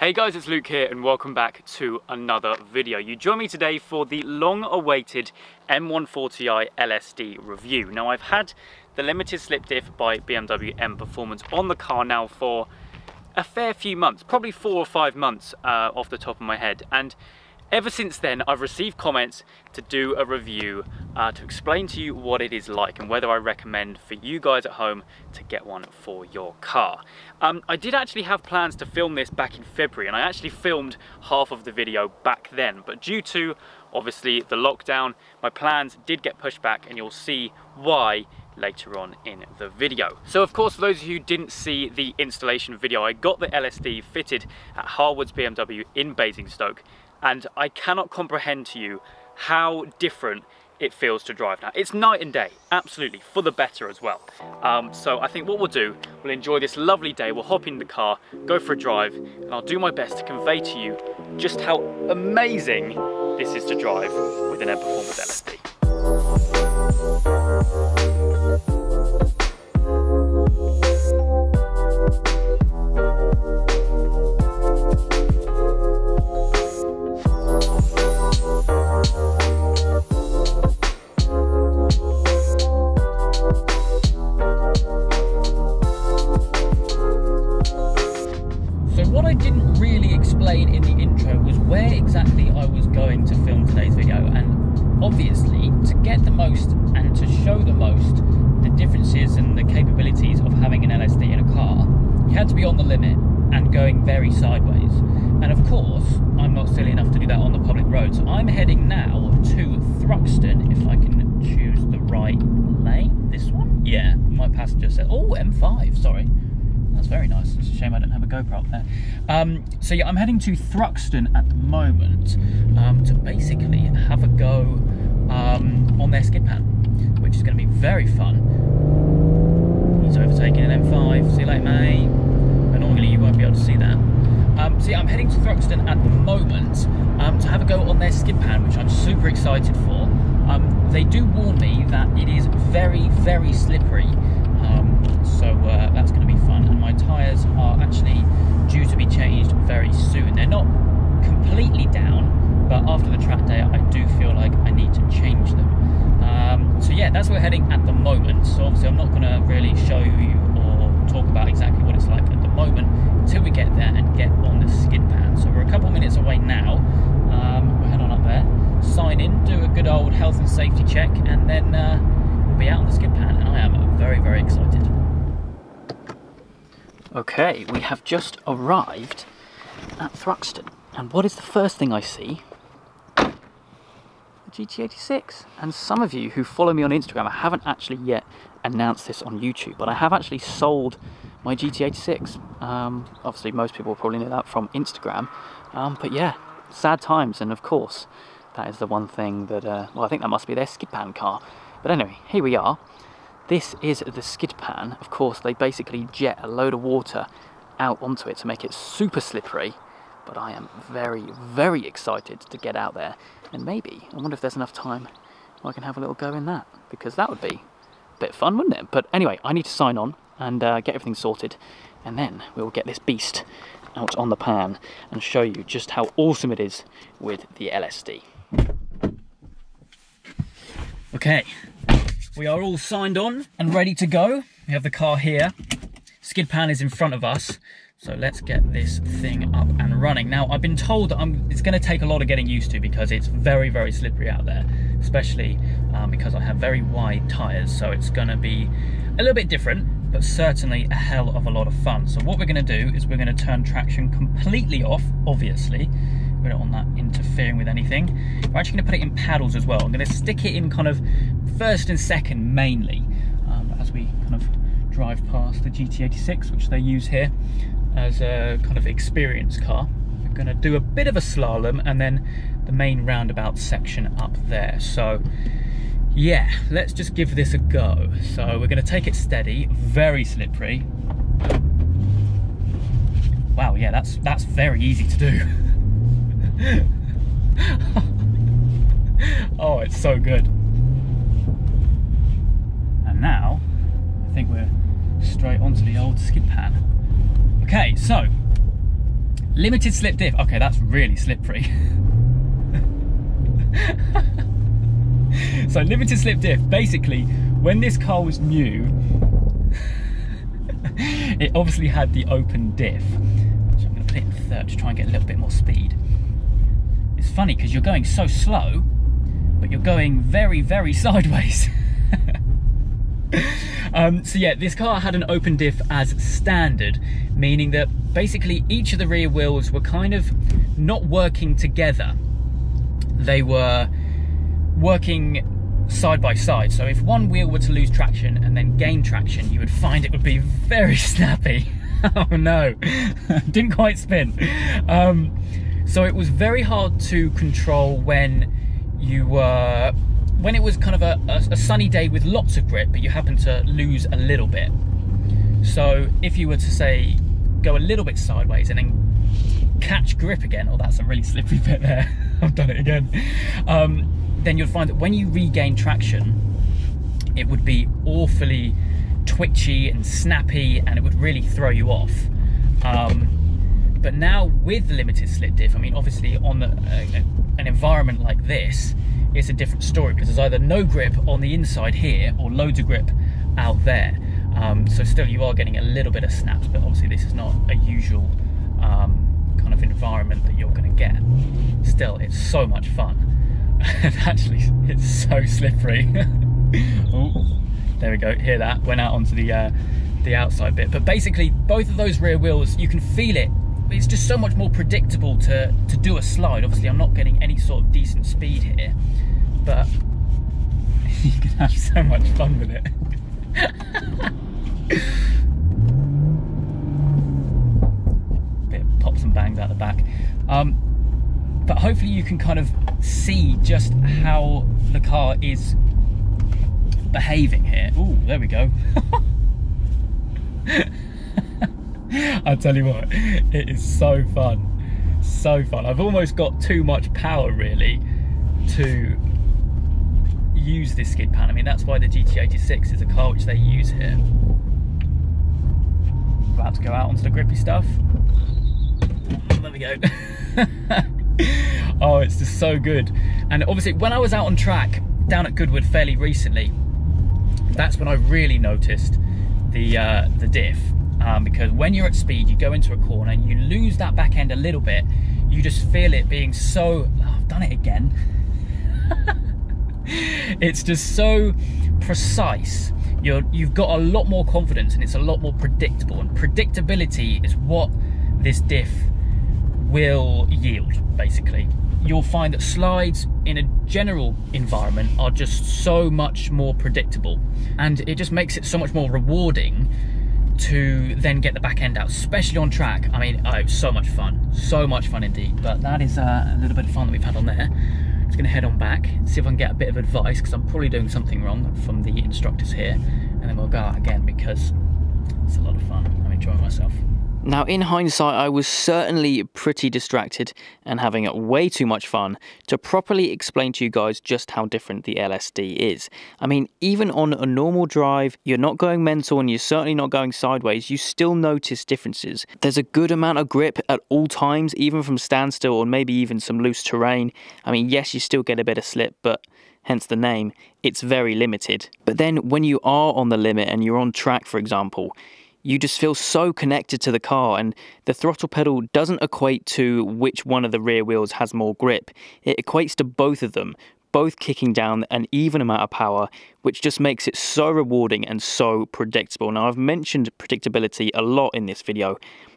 Hey guys, it's Luke here and welcome back to another video. You join me today for the long-awaited M140i LSD review. Now I've had the limited slip diff by BMW M Performance on the car now for a fair few months, probably four or five months uh, off the top of my head. And Ever since then, I've received comments to do a review uh, to explain to you what it is like and whether I recommend for you guys at home to get one for your car. Um, I did actually have plans to film this back in February and I actually filmed half of the video back then, but due to obviously the lockdown, my plans did get pushed back and you'll see why later on in the video. So of course, for those of you who didn't see the installation video, I got the LSD fitted at Harwood's BMW in Basingstoke and I cannot comprehend to you how different it feels to drive now. It's night and day, absolutely, for the better as well. Um, so I think what we'll do, we'll enjoy this lovely day, we'll hop in the car, go for a drive, and I'll do my best to convey to you just how amazing this is to drive with an M Performance LSD. Um, so I'm heading now to Thruxton if I can choose the right lane this one yeah, i didn't have a gopro there. so i'm heading to Thruxton at the moment um, to basically have a go um, on their skid pan, which is going to be very fun. He's overtaking an M5. See you later, mate. Annoyingly, you won't be able to see that. Um, yeah, I'm heading to Thruxton at the moment um, to have a go on their skid pan, which I'm super excited for. Um, they do warn me that it is very, very slippery, um, so uh, that's going to be fun. And my tyres are actually due to be changed very soon. They're not completely down, but after the track day, I do feel like I need to change them. Um, so yeah, that's where we're heading at the moment. So obviously I'm not going to really show you talk about exactly what it's like at the moment until we get there and get on the skid pan. So we're a couple minutes away now. Um, we'll head on up there, sign in, do a good old health and safety check, and then uh, we'll be out on the skid pan. And I am very, very excited. Okay, we have just arrived at Thruxton. And what is the first thing I see? The GT86. And some of you who follow me on Instagram, I haven't actually yet announced this on YouTube, but I have actually sold my GT86. Um, obviously, most people probably know that from Instagram. Um, but yeah, sad times. And of course, that is the one thing that, uh, well, I think that must be their skid pan car. But anyway, here we are. This is the skid pan. Of course, they basically jet a load of water out onto it to make it super slippery. But I am very, very excited to get out there. And maybe, I wonder if there's enough time I can have a little go in that. Because that would be a bit fun, wouldn't it? But anyway, I need to sign on and uh, get everything sorted. And then we'll get this beast out on the pan and show you just how awesome it is with the LSD. Okay, we are all signed on and ready to go. We have the car here. Skid pan is in front of us. So let's get this thing up and running. Now, I've been told that I'm, it's gonna take a lot of getting used to because it's very, very slippery out there, especially um, because I have very wide tires. So it's gonna be a little bit different, but certainly a hell of a lot of fun. So what we're gonna do is we're gonna turn traction completely off, obviously, we don't want that interfering with anything. We're actually to put it in paddles as well. I'm to stick it in kind of first and second mainly um, as we kind of drive past the GT86 which they use here as a kind of experience car. We're going to do a bit of a slalom and then the main roundabout section up there. So yeah, let's just give this a go. So we're going to take it steady, very slippery. Wow, yeah, that's that's very easy to do. oh, it's so good. And now, I think we're straight onto the old skid pan. Okay, so Limited slip diff. Okay, that's really slippery. so limited slip diff, basically, when this car was new, it obviously had the open diff. So I'm gonna put it in third to try and get a little bit more speed. It's funny because you're going so slow, but you're going very, very sideways. Um, so yeah, this car had an open diff as standard, meaning that basically each of the rear wheels were kind of not working together. They were working side by side. So if one wheel were to lose traction and then gain traction, you would find it would be very snappy. oh no, didn't quite spin. Um, so it was very hard to control when you were, when it was kind of a, a, a sunny day with lots of grip, but you happen to lose a little bit. So if you were to say, go a little bit sideways and then catch grip again, oh that's a really slippery bit there, I've done it again. Um, then you'll find that when you regain traction, it would be awfully twitchy and snappy and it would really throw you off. Um, but now with limited slip diff, I mean, obviously on the, uh, an environment like this, it's a different story because there's either no grip on the inside here or loads of grip out there. Um, so still you are getting a little bit of snaps, but obviously this is not a usual um, kind of environment that you're going to get. Still, it's so much fun. actually, it's so slippery. there we go. Hear that? Went out onto the uh, the outside bit. But basically, both of those rear wheels, you can feel it. It's just so much more predictable to to do a slide. Obviously, I'm not getting any sort of decent speed here, but you can have so much fun with it. Bit pops and bangs out the back. Um, but hopefully you can kind of see just how the car is behaving here. Oh, there we go. I tell you what, it is so fun. So fun. I've almost got too much power really to use this skid pan. I mean, that's why the GT86 is a car which they use here. About to go out onto the grippy stuff. There we go. oh, it's just so good. And obviously, when I was out on track down at Goodwood fairly recently, that's when I really noticed the uh, the diff. Um, because when you're at speed, you go into a corner and you lose that back end a little bit. You just feel it being so. Oh, I've done it again. it's just so precise. You're, you've got a lot more confidence and it's a lot more predictable. And predictability is what this diff will yield, basically. You'll find that slides in a general environment are just so much more predictable and it just makes it so much more rewarding to then get the back end out, especially on track. I mean, oh, so much fun, so much fun indeed. But that is uh, a little bit of fun that we've had on there. I'm just gonna head on back, see if I can get a bit of advice because I'm probably doing something wrong from the instructors here. And then we'll go out again because it's a lot of fun. I'm enjoying myself. Now, in hindsight, I was certainly pretty distracted and having way too much fun to properly explain to you guys just how different the LSD is. I mean, even on a normal drive, you're not going mental and you're certainly not going sideways, you still notice differences. There's a good amount of grip at all times, even from standstill or maybe even some loose terrain. I mean, yes, you still get a bit of slip, but hence the name, it's very limited. But then when you are on the limit and you're on track, for example, you just feel so connected to the car and the throttle pedal doesn't equate to which one of the rear wheels has more grip. It equates to both of them, both kicking down an even amount of power, which just makes it so rewarding and so predictable. Now I've mentioned predictability a lot in this video,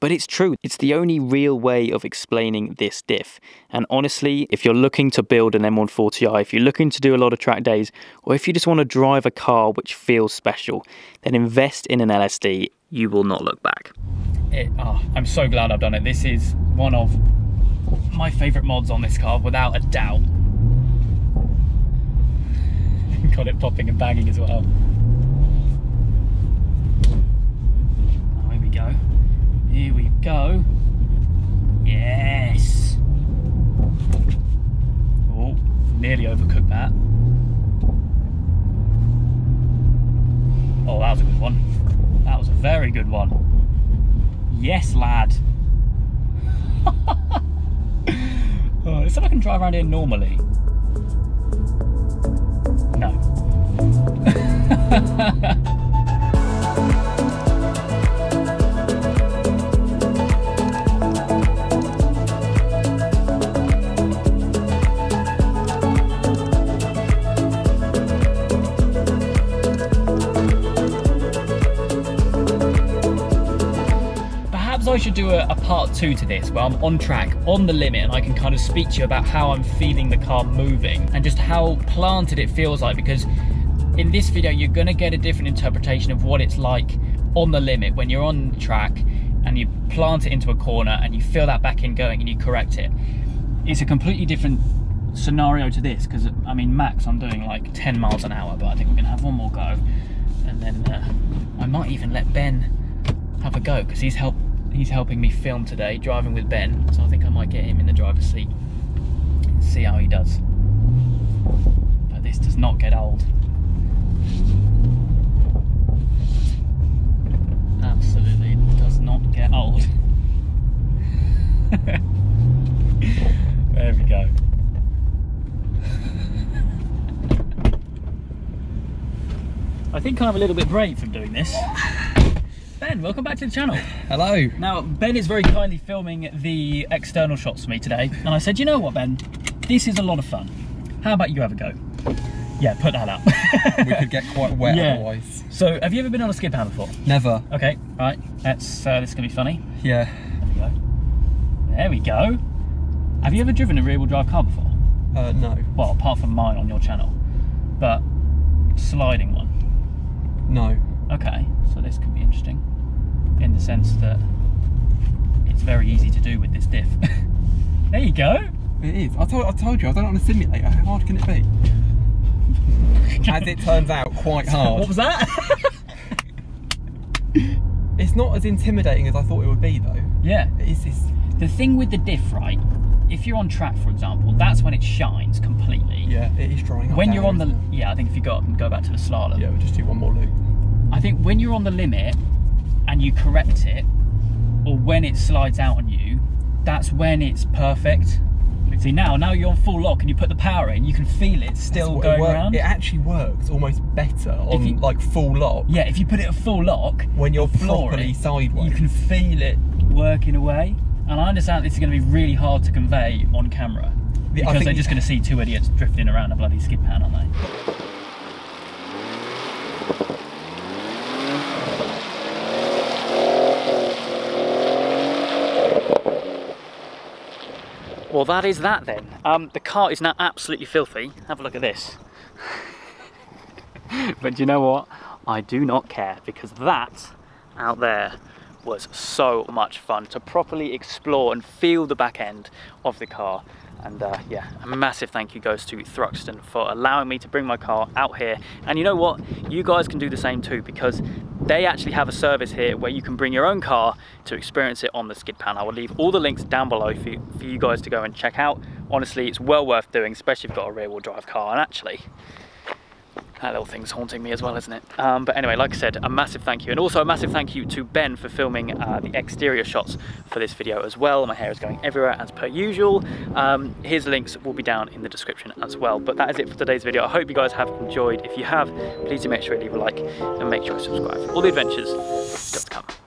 but it's true, it's the only real way of explaining this diff. And honestly, if you're looking to build an M140i, if you're looking to do a lot of track days, or if you just want to drive a car which feels special, then invest in an LSD you will not look back. It, oh, I'm so glad I've done it. This is one of my favourite mods on this car, without a doubt. Got it popping and banging as well. Oh, here we go. Here we go. Yes. Oh, nearly overcooked that very good one. Yes, lad. Uh, oh, let's I can drive around here normally. No. should do a, a part two to this where I'm on track, on the limit, and I can kind of speak to you about how I'm feeling the car moving and just how planted it feels like because in this video you're going to get a different interpretation of what it's like on the limit when you're on track and you plant it into a corner and you feel that back end going and you correct it. It's a completely different scenario to this because I mean max I'm doing like 10 miles an hour but I think we're gonna have one more go and then uh, I might even let Ben have a go because he's help he's helping me film today driving with Ben so I think I might get him in the driver's seat. See how he does. But this does not get old. Absolutely does not get old. There we go. I think I'm a little bit brave from doing this. Ben, welcome back to the channel. Hello. Now, Ben is very kindly filming the external shots for me today, and I said, you know what, Ben? This is a lot of fun. How about you have a go? Yeah, put that up. we could get quite wet Yeah. otherwise. So, have you ever been on a skid pan before? Never. Okay, right. That's uh, this is gonna be funny. Yeah. There we go. There we go. Have you ever driven a rear-wheel drive car before? Uh, no. Well, apart from mine on your channel, but sliding one. No. Okay, so this could be interesting in the sense that it's very easy to do with this diff. there you go. It is. I told, I told you, I don't want on a simulator. How hard can it be? As it turns out, quite hard. What was that? It's not as intimidating as I thought it would be, though. yeah. It is. It's, The thing with the diff, right? If you're on track, for example, that's when it shines completely. yeah, it is drying up. When you're on the isn't yeah, I think if you go up and go back to the slalom. Yeah, we'll just do one more loop. I think when you're on the limit and you correct it, or when it slides out on you, that's when it's perfect. See now, now you're on full lock and you put the power in, you can feel it still going it around. It actually works almost better on you- like full lock Yeah, if you put it at full lock, when you're properly it, sideways. you can feel it working away. And I understand this is going to be really hard to convey on camera because they're just going to see two idiots drifting around a bloody skid pan, aren't they? Well, that is that then. Um, the car is now absolutely filthy. Have a look at this. but you know what? I do not care because that out there was so much fun to properly explore and feel the back end of the car. And uh, yeah, a massive thank you goes to Thruxton for allowing me to bring my car out here. And you know what? You guys can do the same too because they actually have a service here where you can bring your own car to experience it on the skid pan. I will leave all the links down below for you, for you guys to go and check out. Honestly, it's well worth doing, especially if you've got a rear wheel drive car. And actually, that little thing's haunting me as well, isn't it? Um, but anyway, like I said, a massive thank you. And also a massive thank you to Ben for filming uh, the exterior shots for this video as well. My hair is going everywhere as per usual. Um, his links will be down in the description as well. But that is it for today's video. I hope you guys have enjoyed. If you have, please do make sure you leave a like and make sure you subscribe all the adventures to come.